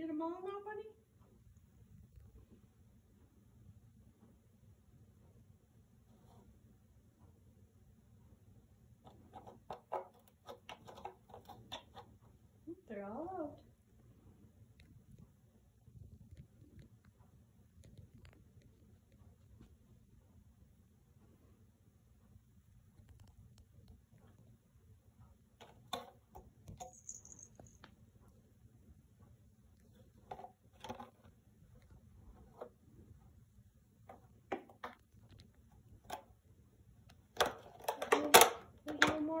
Get them all buddy? They're all out.